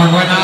muy buena.